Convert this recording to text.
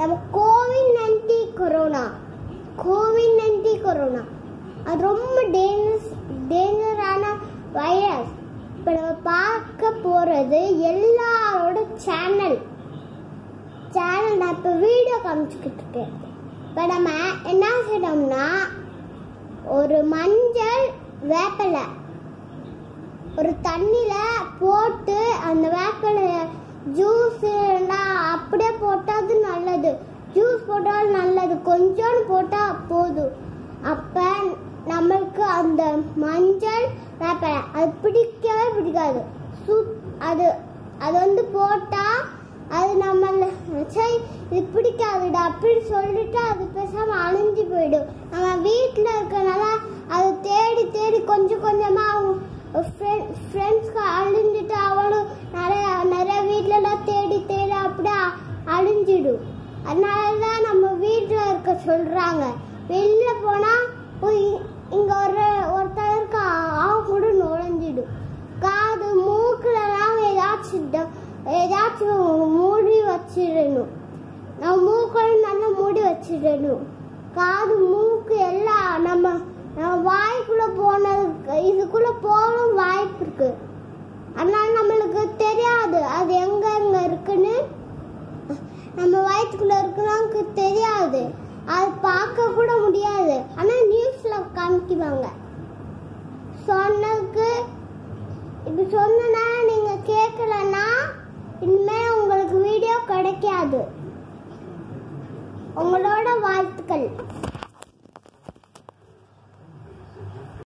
நம்ம covid nineteen corona covid nineteen corona அது ரொம்ப டேஞ்சர்ஸ் டேஞ்சரான வைரஸ் இப்போ நம்ம பார்க்க போகிறது எல்லாரோட சேனல் சேனல் நான் இப்போ வீடியோ காமிச்சுக்கிட்டு இருக்கேன். இப்போ நம்ம என்ன செய்யணும்னா ஒரு மஞ்சள் வேப்பலை ஒரு தண்ணியில் போட்டு அந்த போட்டால் நல்லது. கொஞ்சோண்டு போட்டால் போதும் அப்போ நம்மளுக்கு அந்த மஞ்சள் வேப்பலை அது பிடிக்கவே பிடிக்காது. சூப் அது அது வந்து போட்டால் அது நம்மள சரி இது பிடிக்காதுடா அப்படின்னு சொல்லிட்டு அது பேசாம அழிஞ்சு போயிடும். நம்ம வீட்டில் இருக்கனால அதை தேடி தேடி கொஞ்சம் கொஞ்சமா அவங்க ஃப்ரெண்ட்ஸ்க்கு அழிஞ்சிட்டு அதனால தான் நம்ம வீட்டில் இருக்க சொல்றாங்க. வெளில போனா போய் இங்க ஒரு ஒருத்தருக்கு ஆவு கூட நுழைஞ்சிடும் காது மூக்குலலாம் ஏதாச்சும் ஏதாச்சும் மூடி வச்சிடணும். நம்ம மூக்களை நல்லா மூடி வச்சிடணும். காது மூக்கு எல்லாம் நம்ம நம்ம வாய்க்குள்ள போனதுக்கு இதுக்குள்ள போகவும் வாய்ப்பு இருக்கு அதனால நம்மளுக்கு தெரியாது அது எங்க எங்க இருக்குன்னு நம்ம வயிற்றுக்குள்ள இருக்குன்னு தெரியாது. அது பார்க்க கூட முடியாது. ஆனால் நியூஸில் காமிக்குவாங்க. சொன்னதுக்கு இப்படி சொன்னா நீங்க கேட்கலன்னா இனிமே உங்களுக்கு வீடியோ கிடைக்காது. உங்களோட வாழ்த்துக்கள்.